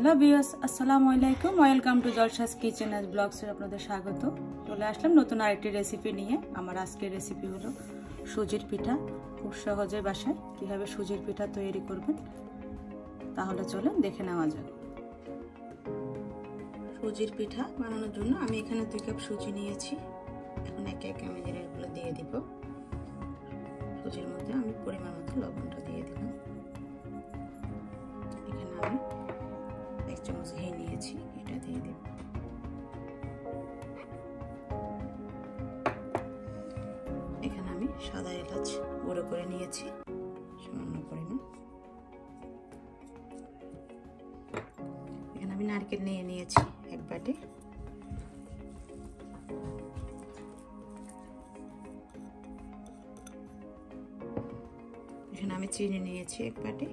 বিয়াস আসসালামু আলাইকুম। Welcome to Jalsa's kitchen as ব্লগসের আপনাদের স্বাগত। চলে আসলাম নতুন আরেকটি রেসিপি নিয়ে। আমার আজকের রেসিপি হলো সুজির পিঠা। খুব সহজে বাসায় কীভাবে সুজির পিঠা তৈরি করবেন, তাহলে চলেন দেখে নেওয়া যাক। সুজির পিঠা বানানোর জন্য আমি এখানে দুই কাপ সুজি নিয়েছি। এখন একে একে আমি এগুলো দিয়ে দিব। সুজির মধ্যে আমি পরিমাণ মতো লবণটা দিয়ে দিলাম। এখানে আমি চামচ ঘি নিয়েছি এটা দিয়ে দেব এখানে আমি সাদা এলাচ গুঁড়ো করে নিয়েছি, সামান্য পরিমাণ। এখানে আমি নারকেল নিয়ে নিয়েছি এক বাটি। এখানে আমি চিনি নিয়েছি এক বাটি।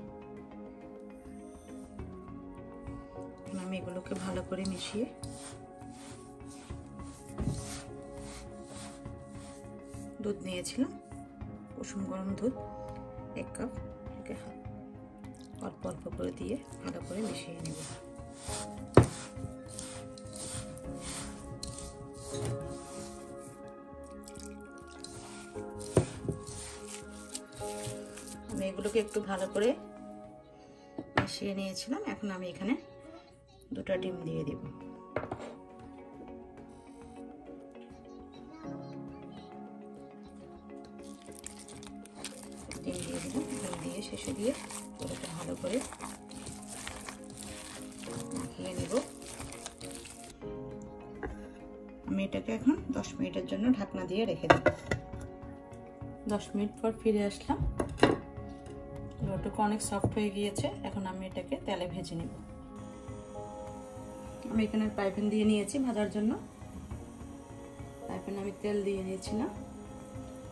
এগুলোকে ভালো করে মিশিয়ে দুধ নিয়েছিলাম কুসুম গরম দুধ, এক কাপ অল্প অল্প করে দিয়ে ভালো করে মিশিয়ে নেব। আমি এগুলোকে একটু ভালো করে মিশিয়ে নিয়েছিলাম, এখন আমি এখানে দুটা ডিম দিয়ে দিব। ডিম দিয়ে দিলাম ডিম দিয়ে শেষে দিয়ে পুরোটা ভালো করে মাখিয়ে নেব। আমি এটাকে এখন দশ মিনিটের জন্য ঢাকনা দিয়ে রেখে দেব। দশ মিনিট পর ফিরে আসলাম। লোটুকু অনেক সফট হয়ে গিয়েছে, এখন আমি এটাকে তেলে ভেজে নেব। আমি এখানে পাইপেন দিয়ে নিয়েছি ভাজার জন্য। পাইপেন আমি তেল দিয়ে নিয়েছি না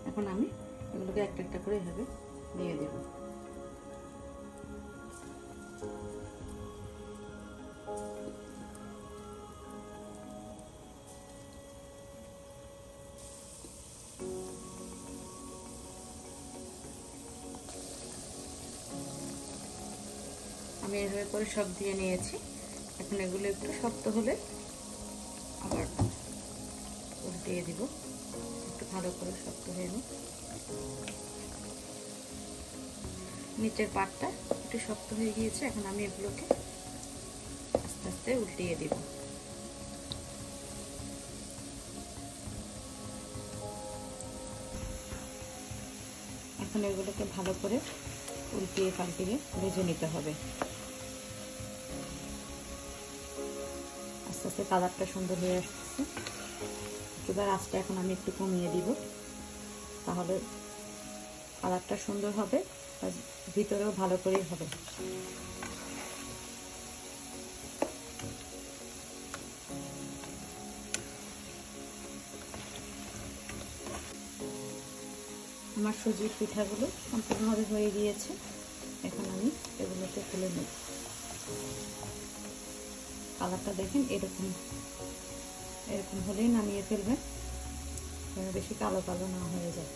এখন আমি এগুলোকে একটা একটা করে এভাবে দিয়ে দেব। আমি এভাবে করে সব দিয়ে নিয়েছি। এখন এগুলো একটু শক্ত হলে আবার উল্টিয়ে দিব। একটু ভালো করে শক্ত হয়ে নিই। নিচের পাটটা একটু শক্ত হয়ে গিয়েছে, এখন আমি এগুলোকে আস্তে আস্তে উল্টিয়ে দিব। এখন এগুলোকে ভালো করে উল্টিয়ে পাল্টিয়ে ভেজে নিতে হবে। আস্তে আস্তে কালারটা সুন্দর হয়ে আসছে এবার আস্তে এখন আমি একটু কমিয়ে দিব। তাহলে কালারটা সুন্দর হবে আর ভিতরেও ভালো করেই হবে। আমার সুজির পিঠাগুলো সম্পূর্ণভাবে হয়ে গিয়েছে। এখন আমি এগুলোকে তুলে নেব। কালারটা দেখেন, এরকম এরকম হলেই নামিয়ে ফেলবেন বেশি কালো কালো না হয়ে যায়।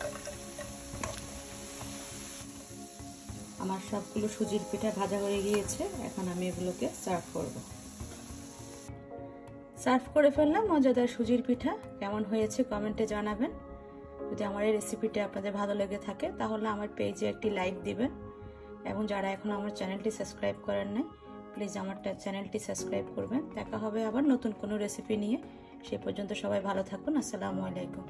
আমার সবগুলো সুজির পিঠা ভাজা হয়ে গিয়েছে, এখন আমি এগুলোকে সার্ভ করব। সার্ভ করে ফেললাম, মজাদার সুজির পিঠা, কেমন হয়েছে কমেন্টে জানাবেন। যদি আমার এই রেসিপিটা আপনাদের ভালো লেগে থাকে, তাহলে আমার পেজে একটি লাইক দিবেন। এবং যারা এখন আমার চ্যানেলটি সাবস্ক্রাইব করেন নাই প্লিজ আমার চ্যানেলটি সাবস্ক্রাইব করবেন। দেখা হবে আবার নতুন কোনো রেসিপি নিয়ে। সে পর্যন্ত সবাই ভালো থাকুন। আসসালামু আলাইকুম।